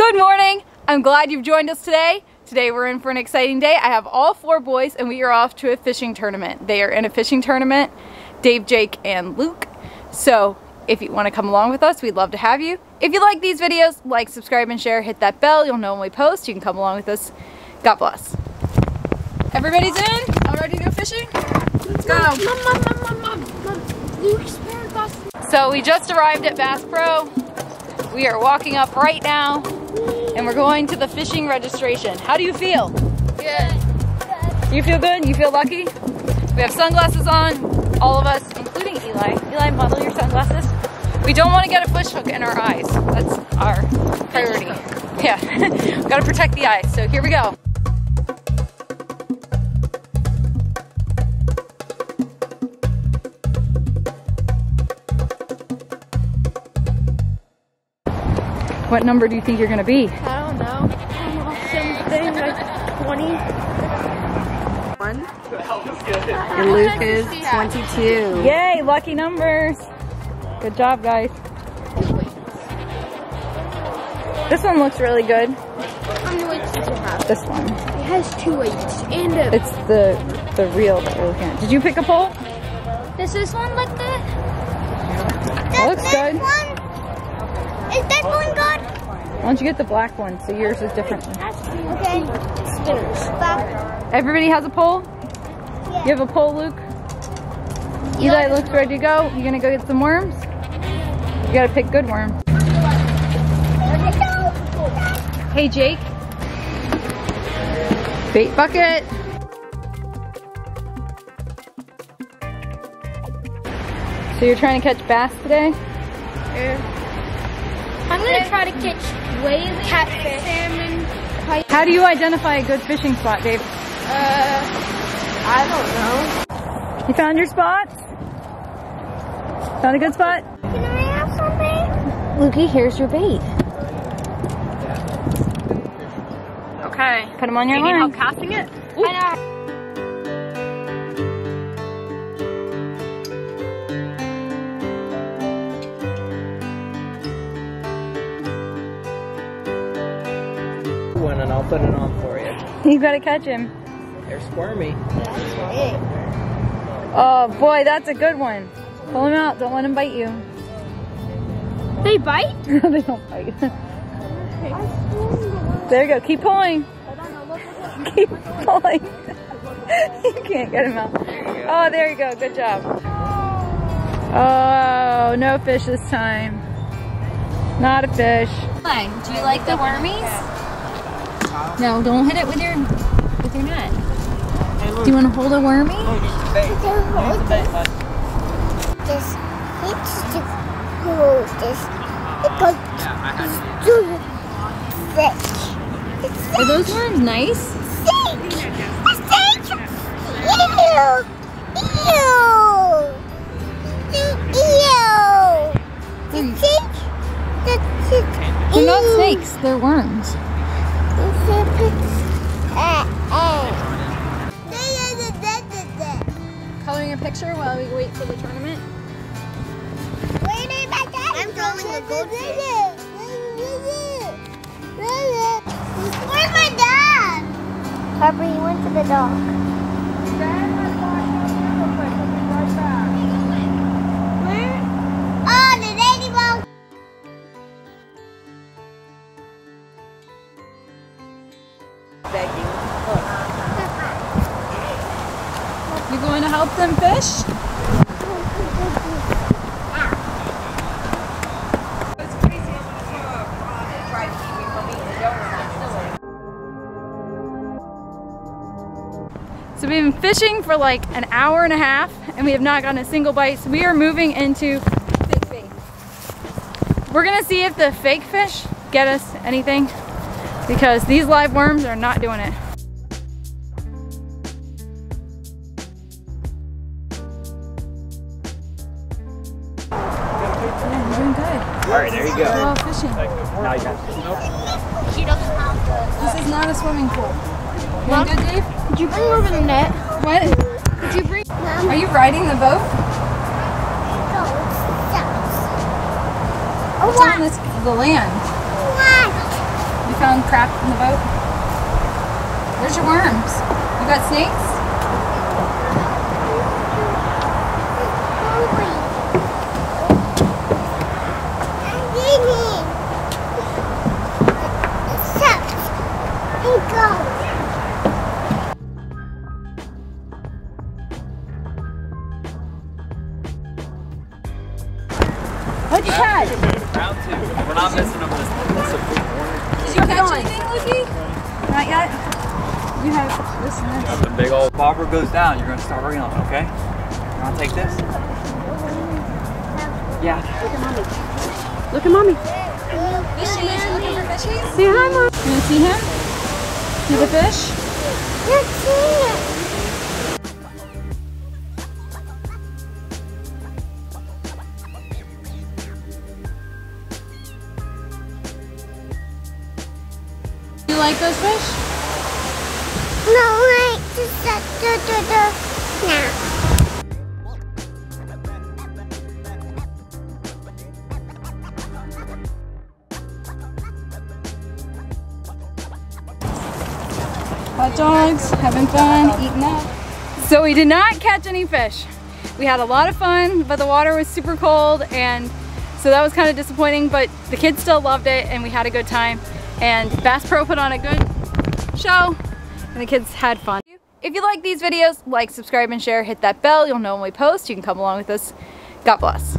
Good morning. I'm glad you've joined us today. Today we're in for an exciting day. I have all four boys and we are off to a fishing tournament. They are in a fishing tournament, Dave, Jake, and Luke. So if you want to come along with us, we'd love to have you. If you like these videos, like, subscribe, and share. Hit that bell. You'll know when we post. You can come along with us. God bless. Everybody's in? All ready to go fishing? Let's go. Mom, mom, mom, So we just arrived at Bass Pro. We are walking up right now and we're going to the fishing registration. How do you feel? good. You feel good? You feel lucky? We have sunglasses on, all of us, including Eli. Eli, model your sunglasses. We don't want to get a fish hook in our eyes. That's our priority. Yeah, gotta protect the eyes. So here we go. What number do you think you're gonna be? I don't know. Something like 20. And Luke is 22. Yay, lucky numbers. Good job, guys. This one looks really good. How many weights does it have? This one. It has two weights. And a, It's the the reel that we're looking at. Did you pick a pole? does this one look good? That looks good. one? Is that one good? Why don't you get the black one so yours is different? Okay. Spinners. Everybody has a pole? You have a pole, Luke? Eli looks ready to go. You gonna go get some worms? You gotta pick good worms. Hey, Jake. Bait bucket. So you're trying to catch bass today? I'm gonna try to catch wave catfish, salmon. How do you identify a good fishing spot, Dave? Uh, I don't know. You found your spot? Found a good spot? Can I have something? Lukey, here's your bait. Okay. Put them on your line. casting it? I know. Put it on for you. You gotta catch him. They're squirmy. Oh boy, that's a good one. Pull him out. Don't let him bite you. They bite? No, they don't bite. there you go. Keep pulling. Keep pulling. you can't get him out. Oh, there you go. Good job. Oh, no fish this time. Not a fish. Do you like the wormies? No, don't hit it with your with your net. Do you want to hold a wormy? This it's to hold this because it's thick. It's Are those worms nice? thick. It's thick. Ew. Ew. Ew. It's thick. Hmm. That's it. They're not snakes. They're worms. Picture while we wait for the tournament. I'm drawing a goldfish. Where's my dad? Papa, he went to the dock. Going to help them fish? So we've been fishing for like an hour and a half and we have not gotten a single bite. So we are moving into fake bait. We're gonna see if the fake fish get us anything because these live worms are not doing it. Doing good. All right, there you We're go. all fishing. Now you got She doesn't have This is not a swimming pool. You doing good, Dave? Did you bring over the net? What? Did you bring? Are you riding the boat? No. Oh, It's on this, the land. What? You found crap in the boat? Where's your worms? You got snakes? What'd you catch? Round two. We're not missing them this That's one. Did you catch anything, Lucy? Not yet. You have this and this. That's a big old bobber goes down. You're gonna start reeling, okay? You wanna take this? Yeah. Look at mommy. Fishies. You looking for fishies? Say hi, mom. You wanna see him? See the fish? Let's see it. Like those fish? No, wait, just do, do, do. Now. Hot dogs, having fun, eating up. So we did not catch any fish. We had a lot of fun, but the water was super cold and so that was kind of disappointing, but the kids still loved it and we had a good time. And Bass Pro put on a good show and the kids had fun. If you like these videos, like, subscribe, and share. Hit that bell. You'll know when we post. You can come along with us. God bless.